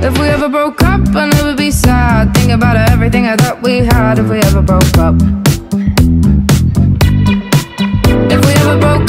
If we ever broke up, I know it'd be sad. Think about everything I thought we had If we ever broke up. If we ever broke